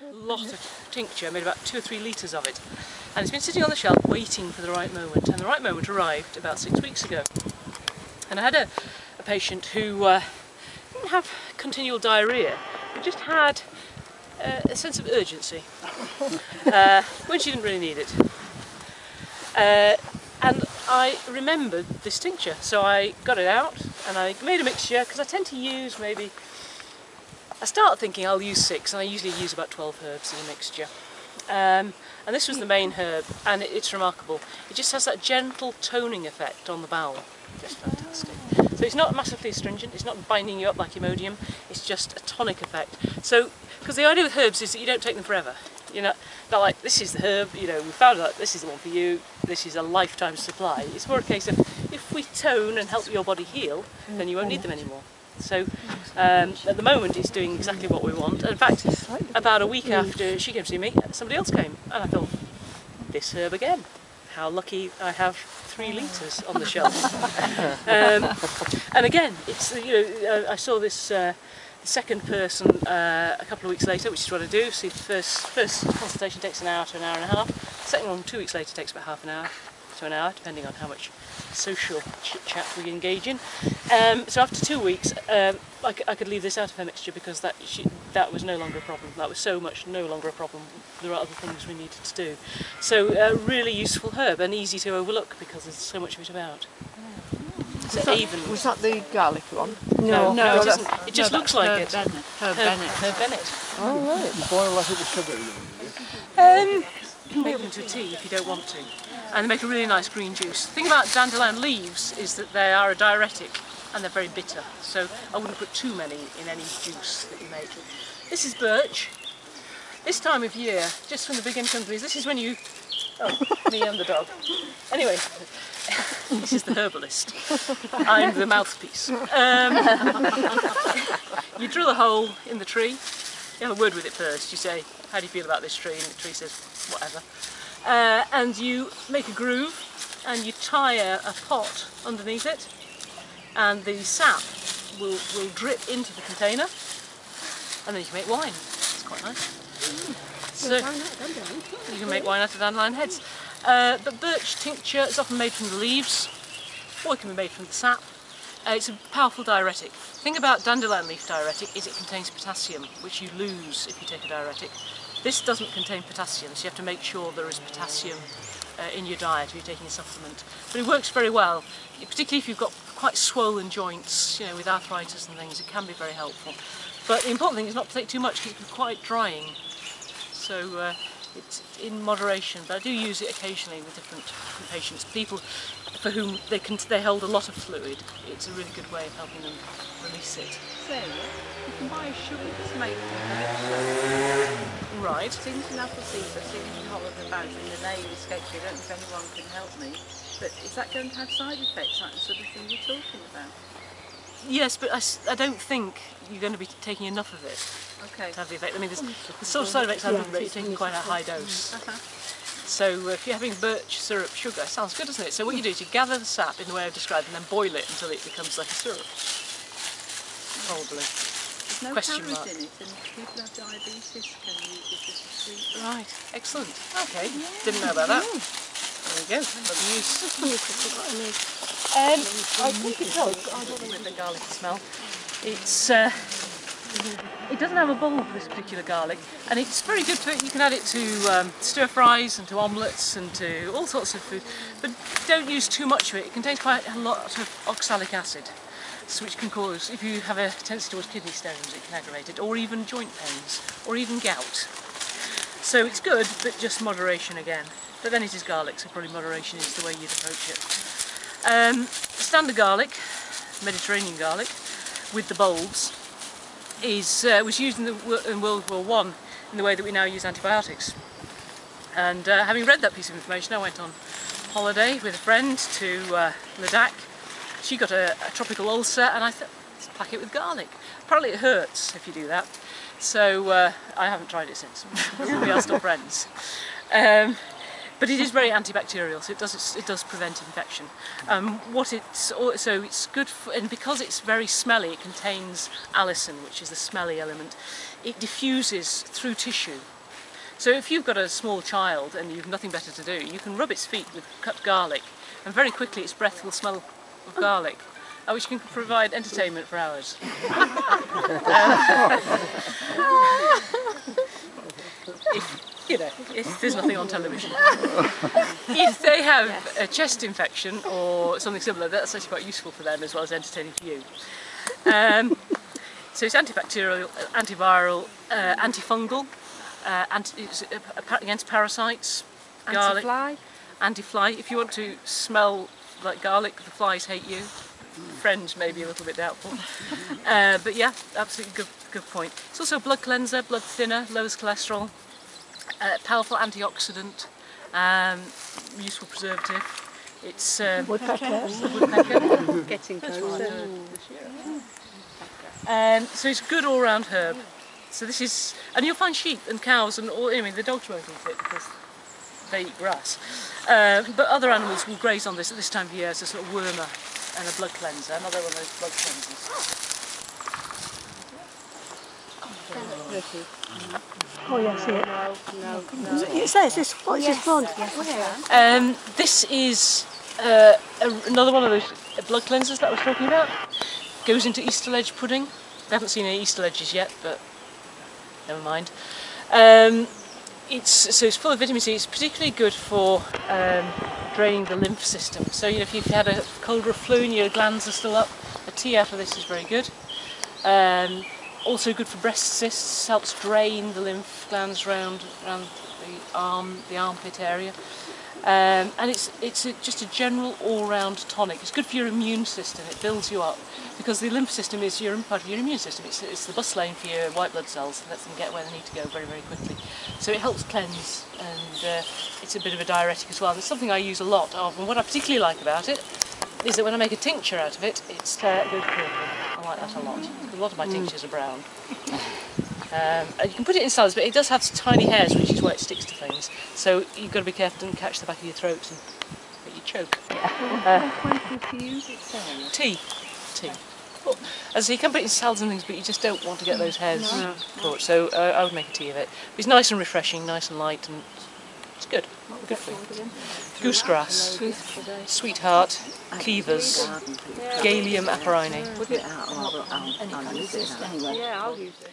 a lot of tincture, made about two or three litres of it. And it's been sitting on the shelf waiting for the right moment. And the right moment arrived about six weeks ago. And I had a, a patient who uh, didn't have continual diarrhoea, but just had uh, a sense of urgency uh, when she didn't really need it. Uh, and I remembered this tincture, so I got it out and I made a mixture because I tend to use maybe I start thinking I'll use six and I usually use about 12 herbs in a mixture. Um, and this was the main herb and it, it's remarkable. It just has that gentle toning effect on the bowel. Just fantastic. So it's not massively astringent, it's not binding you up like Imodium, it's just a tonic effect. So, because the idea with herbs is that you don't take them forever. You're not, not like, this is the herb, you know, we found out this is the one for you, this is a lifetime supply. It's more a case of, if we tone and help your body heal, then you won't need them anymore. So um, at the moment it's doing exactly what we want. In fact, about a week after she came to see me, somebody else came and I thought, this herb again. How lucky I have three litres on the shelf. um, and again, it's you know I saw this uh, second person uh, a couple of weeks later, which is what I do. See, the first first consultation takes an hour to an hour and a half. Second one, two weeks later, takes about half an hour to an hour, depending on how much social chit chat we engage in. Um, so after two weeks, um, I, I, could leave this out of her mixture because that she, that was no longer a problem. That was so much no longer a problem. There are other things we needed to do. So a uh, really useful herb and easy to overlook because there's so much of it about. So was, that, was that the garlic one? No, no, no it, doesn't, it just no, looks like Herb it. Bennett. Herb, Herb Bennet. Herb Bennet. Oh, right. You boil that with sugar? Um, make them into a tea if you don't want to and they make a really nice green juice. The thing about dandelion leaves is that they are a diuretic and they're very bitter, so I wouldn't put too many in any juice that you make. This is birch. This time of year, just from the big income companies, this is when you... Oh, me and the dog. Anyway, this is the herbalist. I'm the mouthpiece. Um, you drill a hole in the tree, you have a word with it first. You say, how do you feel about this tree? And the tree says, whatever uh, and you make a groove and you tie a, a, pot underneath it and the sap will, will drip into the container and then you can make wine. It's quite nice. Mm. So you can make wine out of dandelion heads. Uh, but birch tincture is often made from the leaves or it can be made from the sap. Uh, it's a powerful diuretic. The thing about dandelion leaf diuretic is it contains potassium, which you lose if you take a diuretic. This doesn't contain potassium, so you have to make sure there is potassium uh, in your diet if you're taking a supplement. But it works very well, particularly if you've got quite swollen joints, you know, with arthritis and things, it can be very helpful. But the important thing is not to take too much, because it can be quite drying. So uh, it's in moderation, but I do use it occasionally with different patients. People for whom they can they hold a lot of fluid, it's a really good way of helping them release it. Sarah, you can buy a sugar that's made Right. Seems an apple fever seems to hold about in the name escapes. I don't know if anyone can help me. But is that going to have side effects, like the sort of thing you're talking about? Yes, but I, I don't think you're going to be taking enough of it okay. to have the effect. I mean, there's, the sort of side effects but you're taking quite a high dose. Uh -huh. So uh, if you're having birch syrup sugar, sounds good, doesn't it? So what you do is you gather the sap in the way I've described and then boil it until it becomes like a syrup. Probably. There's no Question mark. in it and people have diabetes can use it as a sweet. Right, excellent. Okay, yeah. didn't know about that. There we go, another use. Um, I think it helps, I don't the garlic smell. It's uh, it doesn't have a bulb, for this particular garlic, and it's very good to, it. you can add it to um, stir fries and to omelettes and to all sorts of food, but don't use too much of it. It contains quite a lot of oxalic acid, so which can cause, if you have a tendency towards kidney stones, it can aggravate it, or even joint pains, or even gout. So it's good, but just moderation again. But then it is garlic, so probably moderation is the way you'd approach it. Um, standard garlic, Mediterranean garlic, with the bulbs, is uh, was used in, the, in World War One in the way that we now use antibiotics. And uh, having read that piece of information, I went on holiday with a friend to uh, Ladakh. She got a, a, tropical ulcer, and I thought, pack it with garlic. Apparently, it hurts if you do that. So uh, I haven't tried it since. we are still friends. Um, but it is very antibacterial, so it does it does prevent infection. Um, what it's so it's good for, and because it's very smelly, it contains allicin, which is the smelly element. It diffuses through tissue. So if you've got a small child and you've nothing better to do, you can rub its feet with cut garlic, and very quickly its breath will smell of garlic. uh, Which can provide entertainment for hours. if, you know, if there's nothing on television. if they have a chest infection or something similar, that's actually quite useful for them as well as entertaining for you. Um, so it's antibacterial, antiviral, uh, antifungal, uh, anti, it's, uh, against parasites, garlic, Anti-fly? anti-fly. If you want to smell like garlic, the flies hate you. Friends may be a little bit doubtful, uh, but yeah, absolutely good, good point. It's also a blood cleanser, blood thinner, lowers cholesterol, uh, powerful antioxidant, um, useful preservative. It's um, woodpecker. Getting closer. Um, so it's a good all-round herb. So this is, and you'll find sheep and cows and all. I mean, the dogs won't eat it because they eat grass. Uh, but other animals will graze on this at this time of year as a sort of wormer and a blood cleanser. Another one of those blood cleansers. Oh, yeah, I see it. No, no, It says this, what's this front? Um, this is uh, a, another one of those blood cleansers that I was talking about. Goes into Easter ledge pudding. I haven't seen any Easter ledges yet, but never mind. Um, it's so it's full of vitamin C. It's particularly good for um, draining the lymph system. So you know, if you've had a cold or a flu and your glands are still up, a tea out of this is very good. Um, also good for breast cysts. Helps drain the lymph glands around around the arm, the armpit area. Um, and it's it's a, just a general all-round tonic. It's good for your immune system. It builds you up because the lymph system is your part of your immune system. It's, it's the bus lane for your white blood cells. It lets them get where they need to go very very quickly. So it helps cleanse and uh, it's a bit of a diuretic as well. It's something I use a lot of. And what I particularly like about it is that when I make a tincture out of it, it's uh, goes purple. Like that a lot. A lot of my tinctures are brown. Um, and you can put it in salads, but it does have tiny hairs, which is why it sticks to things. So you've got to be careful and catch the back of your throat and make you choke. Tea. Tea. Well, as you can put it in salads and things, but you just don't want to get those hairs caught. So uh, I would make a tea of it. It's nice and refreshing, nice and light, and it's good. Good for you. Goosegrass, sweetheart, cleavers, Galium anyway. Yeah, I'll use it.